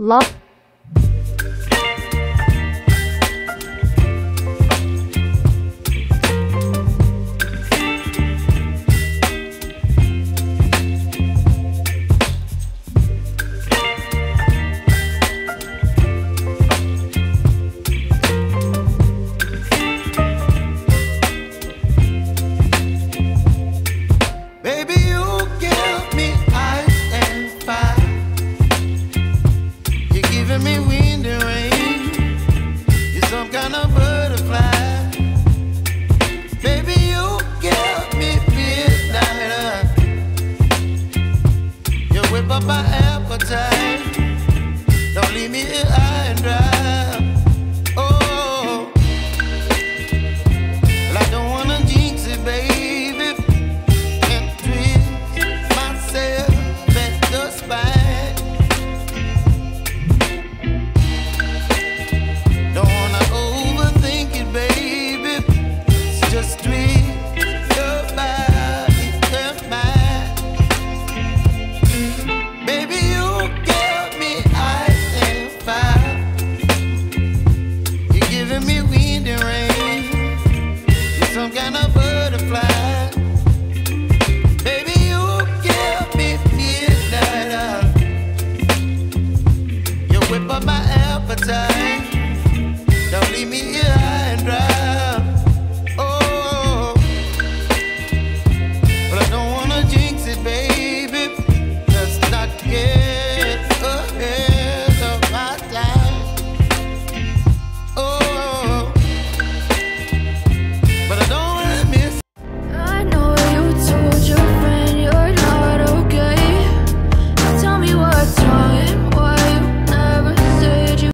Love Me rain. You're some kind of butterfly. Baby, you me. You whip up my appetite. Don't leave me here.